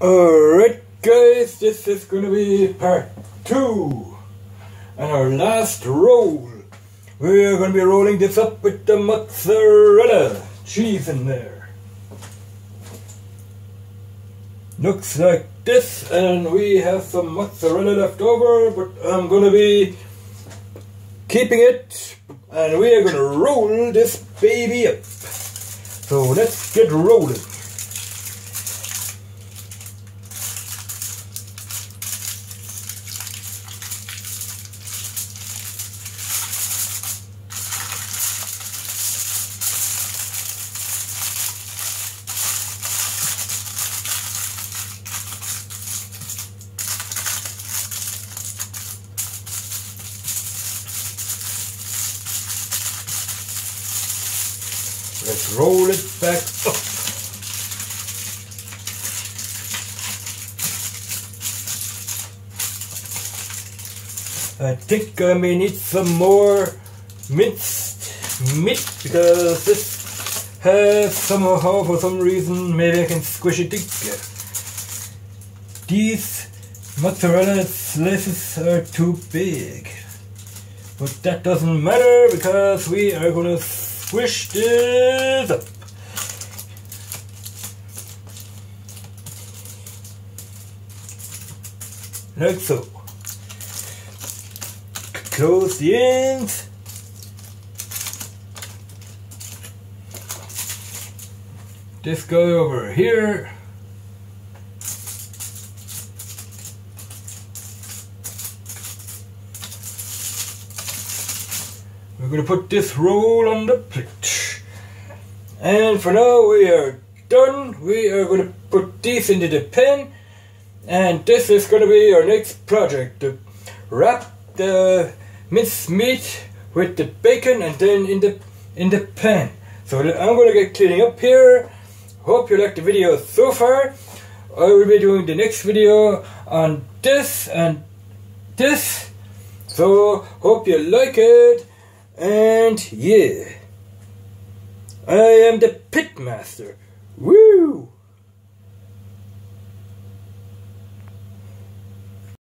Alright guys, this is going to be part 2 and our last roll. We are going to be rolling this up with the mozzarella cheese in there. Looks like this and we have some mozzarella left over but I'm going to be keeping it and we are going to roll this baby up. So let's get rolling. Let's roll it back up. I think I may need some more minced meat because this has somehow for some reason maybe I can squish it together. These mozzarella slices are too big. But that doesn't matter because we are gonna squish this up. Like so. Close the ends. This guy over here. We're going to put this roll on the plate. And for now we are done. We are going to put these into the pen. And this is going to be our next project. To wrap the minced meat with the bacon and then in the in the pan. So I'm going to get cleaning up here. Hope you liked the video so far. I will be doing the next video on this and this. So hope you like it. And yeah, I am the pitmaster. Woo!